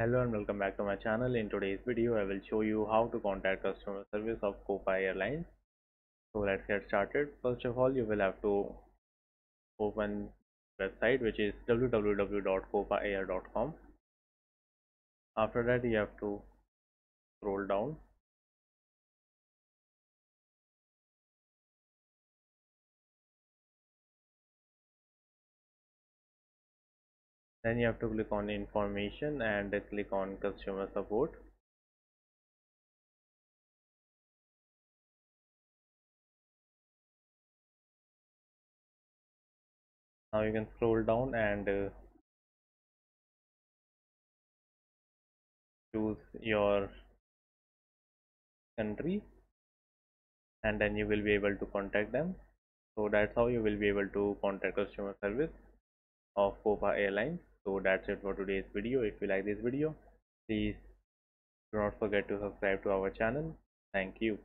Hello and welcome back to my channel. In today's video, I will show you how to contact customer service of Copa Airlines. So let's get started. First of all, you will have to open website which is www.copaair.com. After that, you have to scroll down then you have to click on information and click on customer support. Now you can scroll down and uh, choose your country and then you will be able to contact them. So that's how you will be able to contact customer service of Copa Airlines so that's it for today's video. If you like this video please do not forget to subscribe to our channel. Thank you